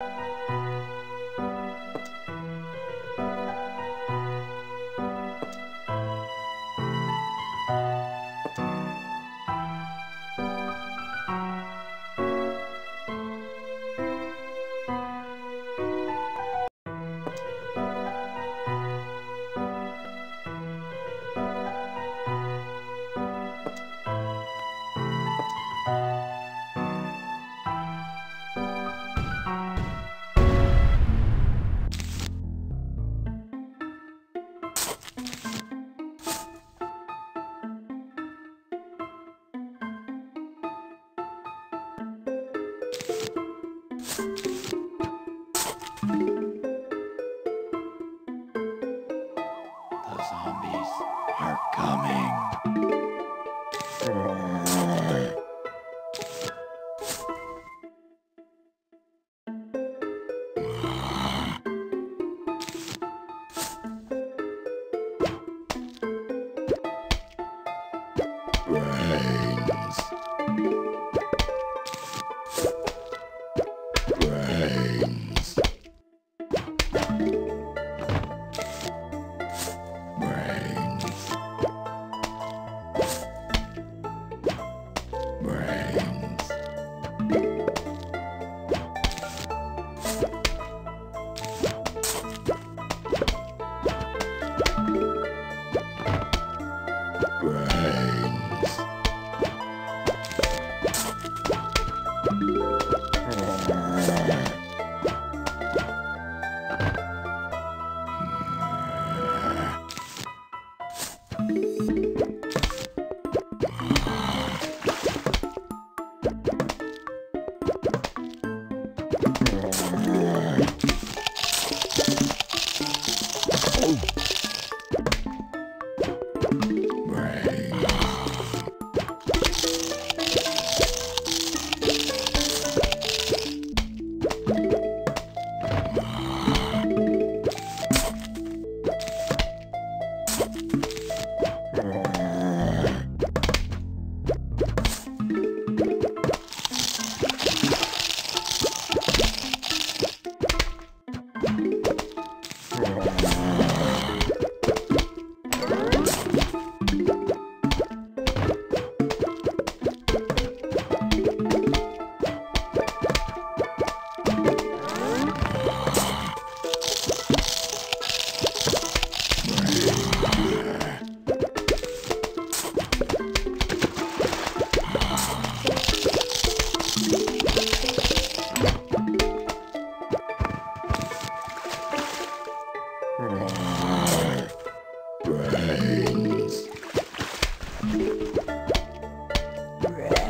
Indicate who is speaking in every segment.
Speaker 1: you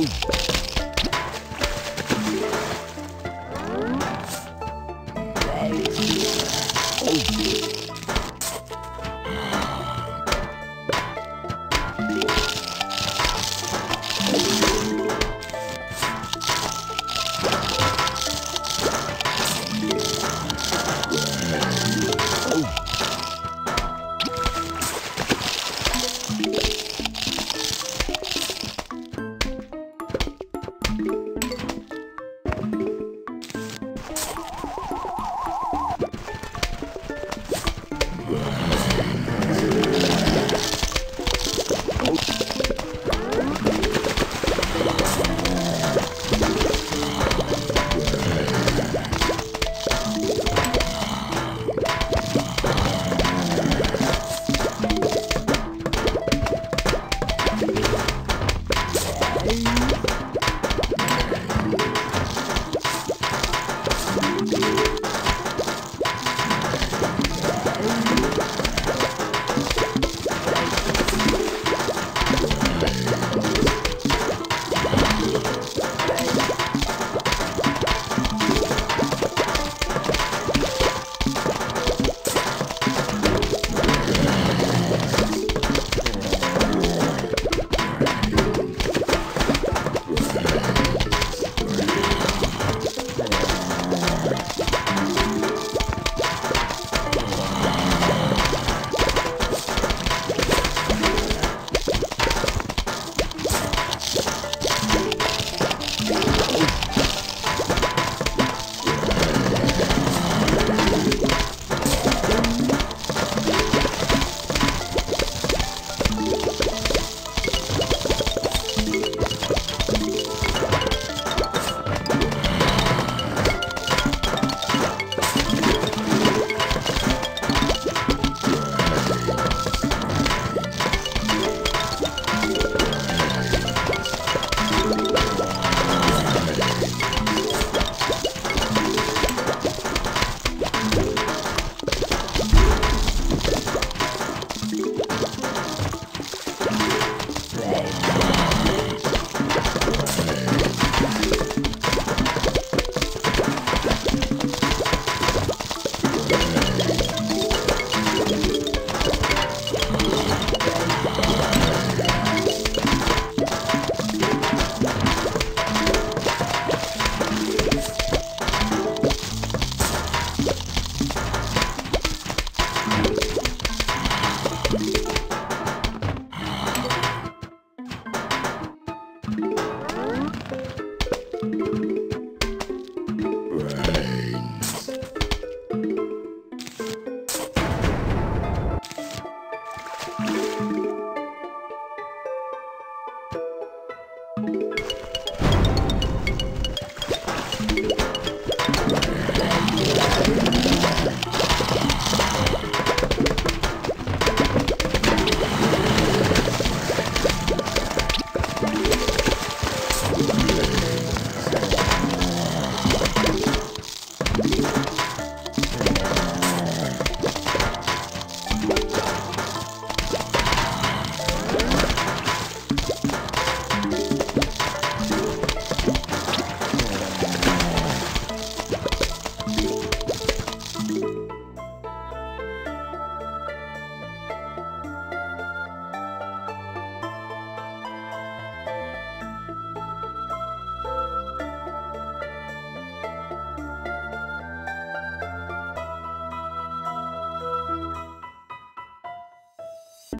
Speaker 2: Oh.